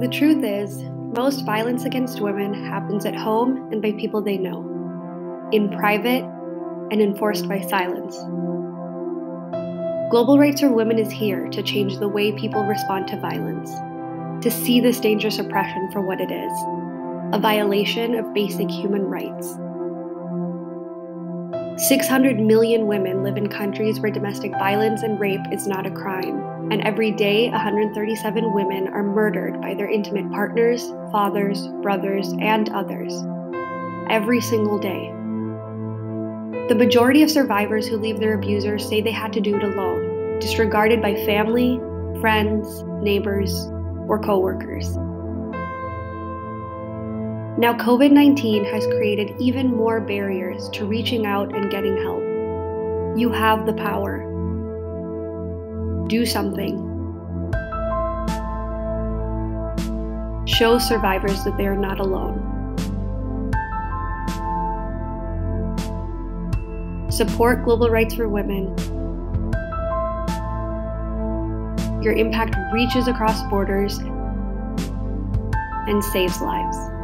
The truth is, most violence against women happens at home and by people they know, in private and enforced by silence. Global Rights for Women is here to change the way people respond to violence, to see this dangerous oppression for what it is a violation of basic human rights. 600 million women live in countries where domestic violence and rape is not a crime, and every day 137 women are murdered by their intimate partners, fathers, brothers, and others. Every single day. The majority of survivors who leave their abusers say they had to do it alone, disregarded by family, friends, neighbors, or coworkers. Now, COVID 19 has created even more barriers to reaching out and getting help. You have the power. Do something. Show survivors that they are not alone. Support global rights for women. Your impact reaches across borders and saves lives.